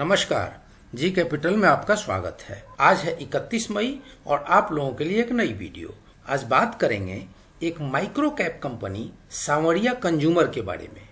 नमस्कार। G capital में आपका स्वागत है। आज है 31 मई और आप लोगों के लिए एक नई वीडियो। आज बात करेंगे एक micro cap company Sanwariya consumer के बारे में।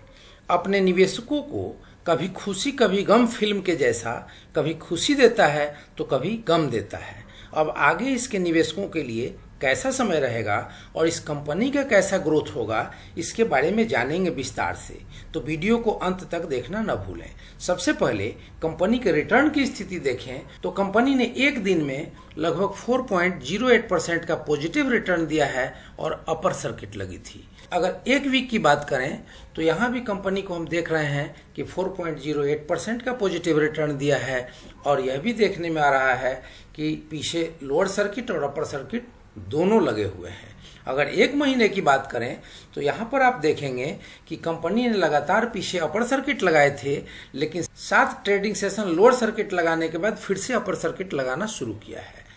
अपने निवेशकों को कभी खुशी, कभी गम फ़िल्म के जैसा कभी खुशी देता है तो कभी गम देता है। अब आगे इसके निवेशकों के लिए कैसा समय रहेगा और इस कंपनी का कैसा ग्रोथ होगा, इसके बारे में जानेंगे विस्तार से। तो वीडियो को अंत तक देखना न भूलें। सबसे पहले कंपनी के रिटर्न की स्थिति देखें। तो कंपनी ने एक दिन में लगभग 4.08 परसेंट का पॉजिटिव रिटर्न दिया है और अपर सर्किट लगी थी। अगर एक वीक की बात करें तो यहाँ भी कंपनी को हम देख रहे हैं कि 4.08 परसेंट का पॉजिटिव रिटर्न दिया है और यह भी देखने में आ रहा है कि पीछे लोअर सर्किट और अपर सर्किट दोनों लगे हुए हैं। अगर एक महीने की बात करें तो यहाँ पर आप देखेंगे कि कंपनी ने लगातार पीछे अपर सर्किट लगाए थे, लेकिन सात ट्रेडिंग सेशन लोअर सर्किट लगाने के बाद फिर से अपर सर्किट लगाना शुरू किया है।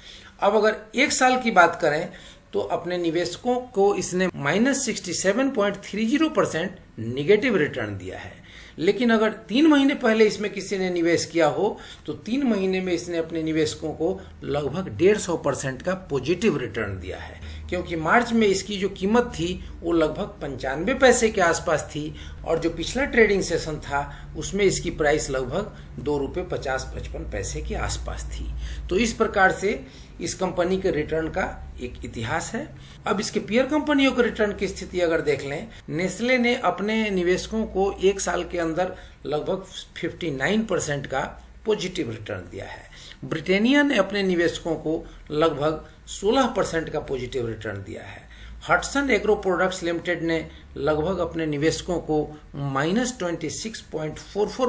अब अगर एक साल की बात करें तो अपने निवेशकों को इसने minus sixty seven point three zero percent negative return दिया है। लेकिन अगर तीन महीने पहले इसमें किसी ने निवेश किया हो तो तीन महीने में इसने अपने निवेशकों को लगभग डेढ़ सौ परसेंट का पॉजिटिव रिटर्न दिया है। क्योंकि मार्च में इसकी जो कीमत थी, वो लगभग पंचानवे पैसे के आसपास थी और जो पिछला ट्रेडिंग सेशन था, उसमें इसकी प्राइस लगभग दो रुपये पचास पचपन पैसे के आसपास थी। तो इस प्रकार से इस कंपनी के रिटर्न का एक इतिहास है। अब इसके पियर कंपनियों के रिटर्न की स्थिति अगर देख लें, नेस्ले ने अपने निवेशकों को एक साल के अंदर लगभग 59 परसेंट का पॉजिटिव रिटर्न दिया है। ब्रिटेनिया ने अपने निवेशकों को लगभग 16 परसेंट का पॉजिटिव रिटर्न दिया है। हटसन एग्रो प्रोडक्ट्स लिमिटेड ने लगभग अपने निवेशकों को माइनस ट्वेंटी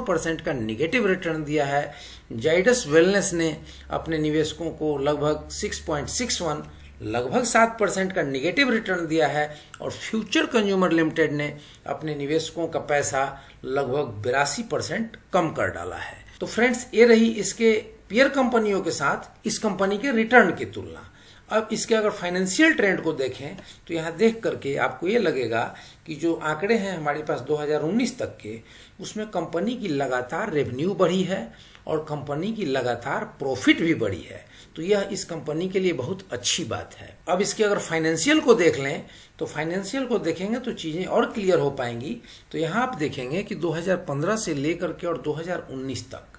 परसेंट का निगेटिव रिटर्न दिया है। जाइडस वेलनेस ने अपने निवेशकों को लगभग सिक्स पॉइंट सिक्स वन, लगभग सात परसेंट का निगेटिव रिटर्न दिया है और फ्यूचर कंज्यूमर लिमिटेड ने अपने निवेशकों का पैसा लगभग बिरासी परसेंट कम कर डाला है। तो फ्रेंड्स, ये रही इसके पियर कंपनियों के साथ इस कंपनी के रिटर्न की तुलना। अब इसके अगर फाइनेंशियल ट्रेंड को देखें तो यहाँ देख करके आपको ये लगेगा कि जो आंकड़े हैं हमारे पास 2019 तक के, उसमें कंपनी की लगातार रेवेन्यू बढ़ी है और कंपनी की लगातार प्रॉफिट भी बढ़ी है। तो यह इस कंपनी के लिए बहुत अच्छी बात है। अब इसके अगर फाइनेंशियल को देख लें तो फाइनेंशियल को देखेंगे तो चीज़ें और क्लियर हो पाएँगी। तो यहाँ आप देखेंगे कि 2015 से लेकर के और 2019 तक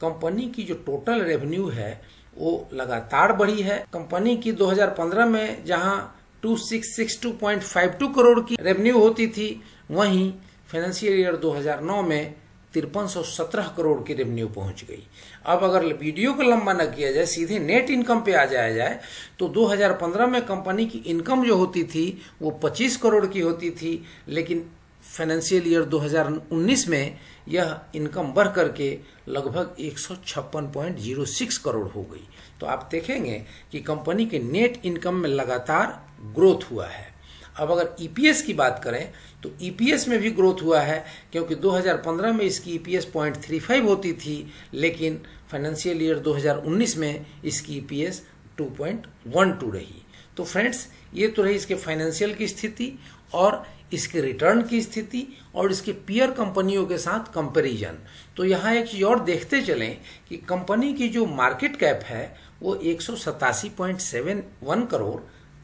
कंपनी की जो टोटल रेवेन्यू है, वो लगातार बढ़ी है। कंपनी की 2015 में जहाँ 2662.52 करोड़ की रेवेन्यू होती थी, वहीं फाइनेंशियल ईयर 2009 में तिरपन करोड़ की रेवेन्यू पहुँच गई। अब अगर वीडियो को लंबा न किया जाए, सीधे नेट इनकम पे आ जाया जाए तो 2015 में कंपनी की इनकम जो होती थी, वो 25 करोड़ की होती थी, लेकिन फाइनेंशियल ईयर 2019 में यह इनकम बढ़ करके लगभग 156.06 करोड़ हो गई। तो आप देखेंगे कि कंपनी के नेट इनकम में लगातार ग्रोथ हुआ है। अब अगर ईपीएस की बात करें तो ईपीएस में भी ग्रोथ हुआ है, क्योंकि 2015 में इसकी ईपीएस पॉइंट थ्री फाइव होती थी, लेकिन फाइनेंशियल ईयर 2019 में इसकी ईपीएस 2.12 रही। तो फ्रेंड्स ये तो रही इसके फाइनेंशियल की स्थिति, और इसके रिटर्न की स्थिति और इसके पियर कंपनियों के साथ कंपैरिजन तो यहाँ एक चीज़ और देखते चलें कि कंपनी की जो मार्केट कैप है, वो एक करोड़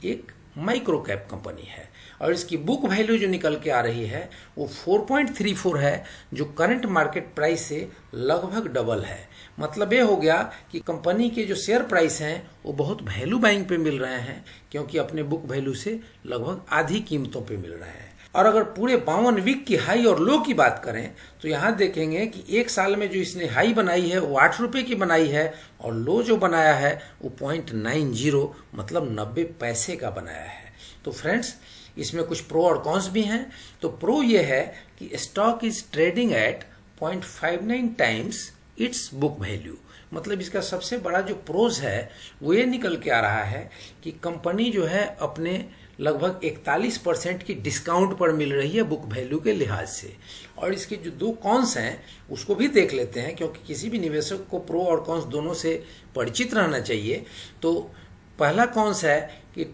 एक माइक्रो कैप कंपनी है। और इसकी बुक वैल्यू जो निकल के आ रही है, वो 4.34 है, जो करंट मार्केट प्राइस से लगभग डबल है। मतलब ये हो गया कि कंपनी के जो शेयर प्राइस हैं, वो बहुत वैल्यू बाइंग पे मिल रहे हैं, क्योंकि अपने बुक वैल्यू से लगभग आधी कीमतों पे मिल रहे हैं। और अगर पूरे बावन वीक की हाई और लो की बात करें तो यहाँ देखेंगे कि एक साल में जो इसने हाई बनाई है, वो आठ रुपए की बनाई है, और लो जो बनाया है, वो पॉइंट नाइन ज़ीरो मतलब नब्बे पैसे का बनाया है। तो फ्रेंड्स, इसमें कुछ प्रो और कॉन्स भी हैं। तो प्रो ये है कि stock is trading at point five nine times its book value मतलब इसका सबसे बड़ा जो प्रोज है, वो ये निकल के आ रहा है कि कंपनी जो है अपने लगभग 41 परसेंट की डिस्काउंट पर मिल रही है बुक वैल्यू के लिहाज से। और इसके जो दो कॉन्स हैं, उसको भी देख लेते हैं, क्योंकि किसी भी निवेशक को प्रो और कॉन्स दोनों से परिचित रहना चाहिए। तो पहला कॉन्स है कि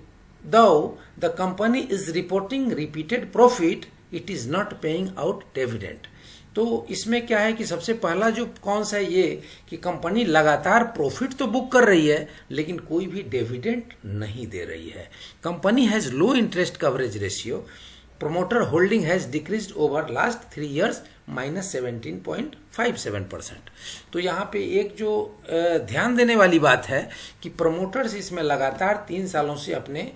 दो the company is reporting repeated profit it is not paying out dividend तो इसमें क्या है कि सबसे पहला जो कौन सा है ये कि कंपनी लगातार प्रॉफिट तो बुक कर रही है, लेकिन कोई भी डिविडेंड नहीं दे रही है। Company has low interest coverage ratio promoter holding has decrease over last three years minus seventeen point five seven percent तो यहाँ पे एक जो ध्यान देने वाली बात है कि प्रमोटर्स इसमें लगातार तीन सालों से अपने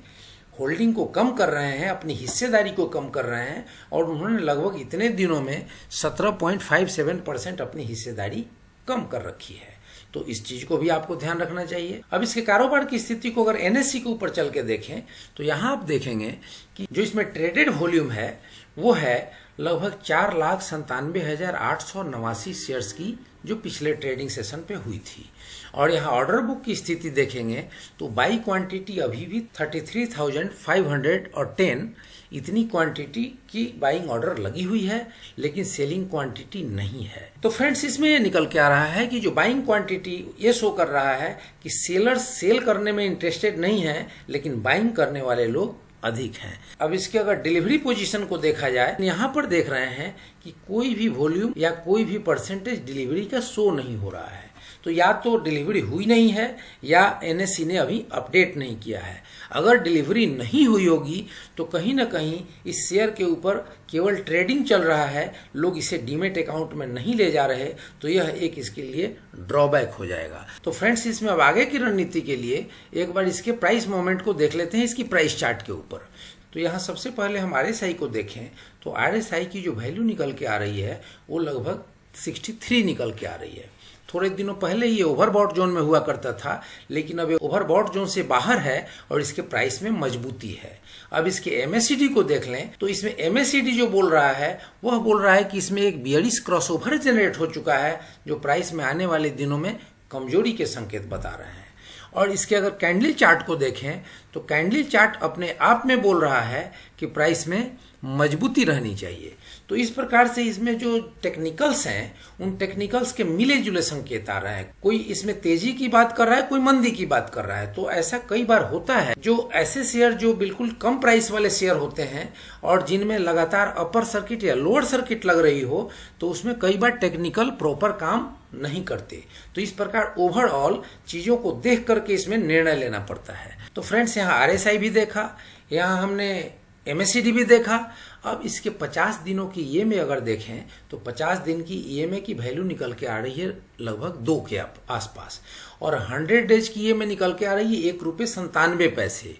होल्डिंग को कम कर रहे हैं, अपनी हिस्सेदारी को कम कर रहे हैं, और उन्होंने लगभग इतने दिनों में 17.57 परसेंट अपनी हिस्सेदारी कम कर रखी है। तो इस चीज़ को भी आपको ध्यान रखना चाहिए। अब इसके कारोबार की स्थिति को अगर एनएससी के ऊपर चल के देखें तो यहाँ आप देखेंगे कि जो इसमें ट्रेडेड वॉल्यूम है, वो है लगभग चार लाख संतानवे हज़ार आठ सौ नवासी शेयर्स की जो पिछले ट्रेडिंग सेशन पे हुई थी। और यहाँ ऑर्डर बुक की स्थिति देखेंगे तो बाई क्वांटिटी अभी भी thirty three thousand five hundred और टेन इतनी क्वांटिटी की बाइंग ऑर्डर लगी हुई है, लेकिन सेलिंग क्वांटिटी नहीं है। तो फ्रेंड्स इसमें ये निकल के आ रहा है कि जो बाइंग क्वांटिटी ये शो कर रहा है कि सेलर सेल करने में इंटरेस्टेड नहीं है, लेकिन बाइंग करने वाले लोग अधिक हैं। अब इसके अगर डिलीवरी पोजीशन को देखा जाए, यहाँ पर देख रहे हैं कि कोई भी वॉल्यूम या कोई भी परसेंटेज डिलीवरी का शो नहीं हो रहा है। तो या तो डिलीवरी हुई नहीं है या एनएससी ने अभी अपडेट नहीं किया है। अगर डिलीवरी नहीं हुई होगी तो कहीं ना कहीं इस शेयर के ऊपर केवल ट्रेडिंग चल रहा है, लोग इसे डीमेट अकाउंट में नहीं ले जा रहे तो यह एक इसके लिए ड्रॉबैक हो जाएगा। तो फ्रेंड्स इसमें अब आगे की रणनीति के लिए एक बार इसके प्राइस मोमेंट को देख लेते हैं इसकी प्राइस चार्ट के ऊपर। तो यहाँ सबसे पहले हम आर को देखें तो RSI की जो वैल्यू निकल के आ रही है, वो लगभग 63 निकल के आ रही है। थोड़े दिनों पहले ये ओवरबॉट जोन में हुआ करता था, लेकिन अब ये ओवरबॉट जोन से बाहर है और इसके प्राइस में मजबूती है। अब इसके एमएससीडी को देख लें तो इसमें एमएससीडी जो बोल रहा है, वह बोल रहा है कि इसमें एक बियरिस क्रॉसओवर जनरेट हो चुका है, जो प्राइस में आने वाले दिनों में कमज़ोरी के संकेत बता रहे हैं। और इसके अगर कैंडल चार्ट को देखें तो कैंडल चार्ट अपने आप में बोल रहा है कि प्राइस में मजबूती रहनी चाहिए। तो इस प्रकार से इसमें जो टेक्निकल्स हैं, उन टेक्निकल्स के मिले जुले संकेत आ रहे हैं। कोई इसमें तेज़ी की बात कर रहा है, कोई मंदी की बात कर रहा है। तो ऐसा कई बार होता है, जो ऐसे शेयर जो बिल्कुल कम प्राइस वाले शेयर होते हैं, और जिनमें लगातार अपर सर्किट या लोअर सर्किट लग रही हो तो उसमें कई बार टेक्निकल प्रॉपर काम नहीं करते। तो इस प्रकार ओवरऑल चीज़ों को देख करके इसमें निर्णय लेना पड़ता है। तो फ्रेंड्स यहाँ आरएसआई भी देखा, यहाँ हमने एमएससीडी भी देखा। अब इसके 50 दिनों की ई e अगर देखें तो 50 दिन की ई e की वैल्यू निकल के आ रही है लगभग दो के आसपास। और 100 डेज़ की ई e निकल के आ रही है एक रुपये संतानवे पैसे।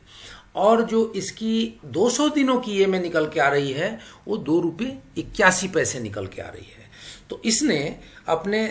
और जो इसकी 200 दिनों की ईएमए निकल के आ रही है, वो दो रुपये इक्यासी पैसे निकल के आ रही है। तो इसने अपने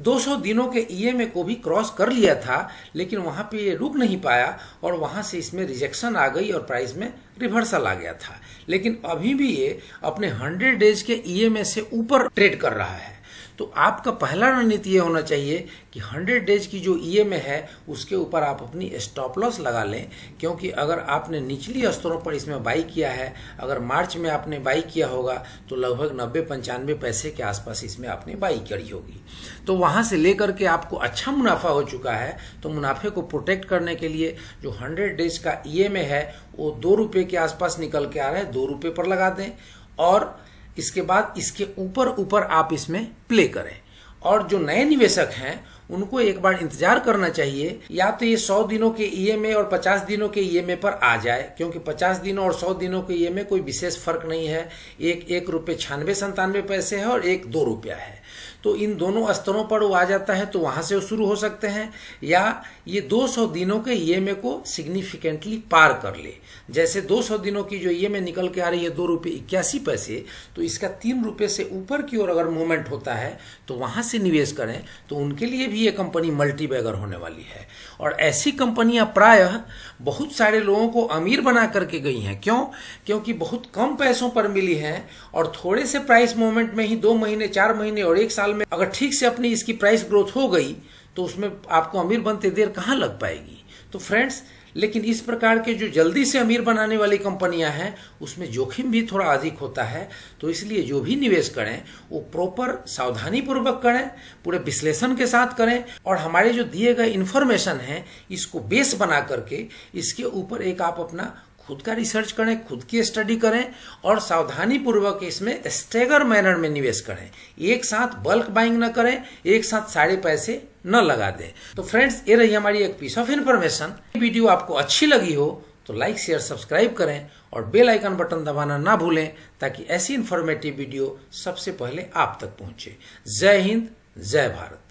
200 दिनों के ईएमए को भी क्रॉस कर लिया था, लेकिन वहाँ पे ये रुक नहीं पाया और वहाँ से इसमें रिजेक्शन आ गई और प्राइस में रिवर्सल आ गया था। लेकिन अभी भी ये अपने 100 डेज़ के ईएमए से ऊपर ट्रेड कर रहा है। तो आपका पहला रणनीति ये होना चाहिए कि 100 डेज़ की जो ई है, उसके ऊपर आप अपनी स्टॉप लॉस लगा लें। क्योंकि अगर आपने निचली स्तरों पर इसमें बाई किया है, अगर मार्च में आपने बाई किया होगा तो लगभग नब्बे पंचानवे पैसे के आसपास इसमें आपने बाई करी होगी। तो वहाँ से लेकर के आपको अच्छा मुनाफा हो चुका है। तो मुनाफे को प्रोटेक्ट करने के लिए जो हंड्रेड डेज़ का ई है, वो दो रुपये के आसपास निकल के आ रहा है, दो रुपये पर लगा दें। और इसके बाद इसके ऊपर ऊपर आप इसमें प्ले करें। और जो नए निवेशक हैं, उनको एक बार इंतज़ार करना चाहिए, या तो ये सौ दिनों के ईएमए और पचास दिनों के ईएमए पर आ जाए, क्योंकि पचास दिनों और सौ दिनों के ईएमए कोई विशेष फ़र्क नहीं है। एक एक रुपये छियानवे संतानवे पैसे है और एक दो रुपया है। तो इन दोनों स्तरों पर वो आ जाता है तो वहाँ से वो शुरू हो सकते हैं, या ये 200 दिनों के ईएमए को सिग्निफिकेंटली पार कर ले। जैसे 200 दिनों की जो ईएमए निकल के आ रही है, दो रुपये इक्यासी पैसे तो इसका तीन रुपये से ऊपर की ओर अगर मूवमेंट होता है तो वहाँ से निवेश करें तो उनके लिए भी ये कंपनी मल्टी होने वाली है। और ऐसी कंपनियाँ प्रायः बहुत सारे लोगों को अमीर बना करके गई हैं। क्यों? क्योंकि बहुत कम पैसों पर मिली हैं, और थोड़े से प्राइस मूवमेंट में ही दो महीने, चार महीने और एक साल में अगर ठीक से अपनी इसकी प्राइस ग्रोथ हो गई तो उसमें आपको अमीर बनते देर कहाँ लग पाएगी? तो फ्रेंड्स लेकिन इस प्रकार के जो जल्दी से अमीर बनाने वाली कंपनियाँ हैं, उसमें जोखिम भी थोड़ा अधिक होता है। तो इसलिए जो भी निवेश करें, वो प्रॉपर सावधानी पूर्वक करें, पूरे विश्लेषण के साथ करें, और हमारे जो दिए गए इन्फॉर्मेशन है, इसको बेस बना करके, इसके ऊपर एक आप अपना खुद का रिसर्च करें, खुद की स्टडी करें और सावधानी पूर्वक इसमें स्टेगर मैनर में निवेश करें। एक साथ बल्क बाइंग न करें, एक साथ सारे पैसे न लगा दें। तो फ्रेंड्स ये रही हमारी एक पीस ऑफ़ इन्फॉर्मेशन वीडियो आपको अच्छी लगी हो तो लाइक शेयर सब्सक्राइब करें और बेल आइकन बटन दबाना ना भूलें, ताकि ऐसी इन्फॉर्मेटिव वीडियो सबसे पहले आप तक पहुँचे। जय हिंद, जय भारत।